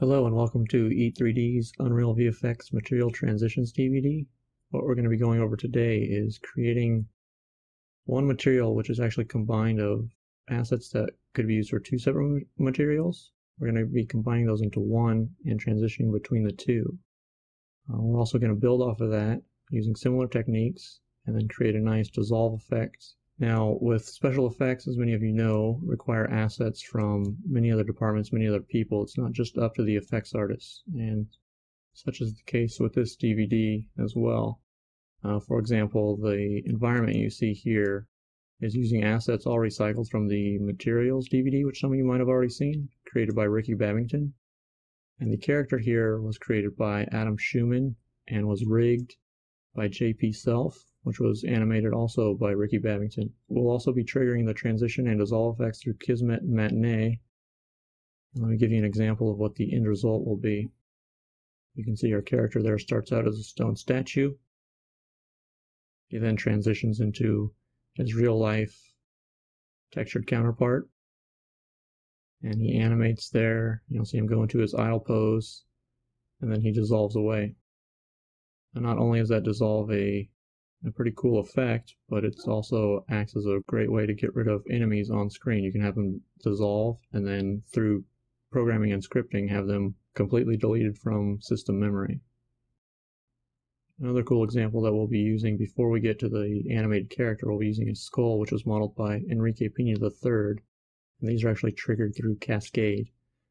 Hello and welcome to Eat 3D's Unreal VFX Material Transitions DVD. What we're going to be going over today is creating one material which is actually combined of assets that could be used for two separate materials. We're going to be combining those into one and transitioning between the two. Uh, we're also going to build off of that using similar techniques and then create a nice dissolve effect now, with special effects, as many of you know, require assets from many other departments, many other people. It's not just up to the effects artists, and such is the case with this DVD as well. Uh, for example, the environment you see here is using assets all recycled from the Materials DVD, which some of you might have already seen, created by Ricky Babington. And the character here was created by Adam Schumann and was rigged by JP Self, which was animated also by Ricky Babington. We'll also be triggering the transition and dissolve effects through Kismet Matinee. Let me give you an example of what the end result will be. You can see our character there starts out as a stone statue. He then transitions into his real life textured counterpart. And he animates there. You'll see him go into his idle pose. And then he dissolves away. And not only is that dissolve a a pretty cool effect, but it also acts as a great way to get rid of enemies on screen. You can have them dissolve and then through programming and scripting have them completely deleted from system memory. Another cool example that we'll be using before we get to the animated character, we'll be using a skull which was modeled by Enrique Pina III. And these are actually triggered through Cascade,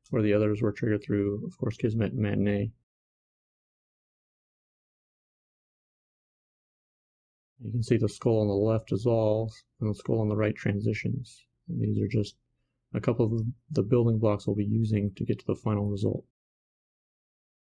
where the others were triggered through, of course, Kismet and Matinee. You can see the skull on the left dissolves and the skull on the right transitions. And these are just a couple of the building blocks we'll be using to get to the final result.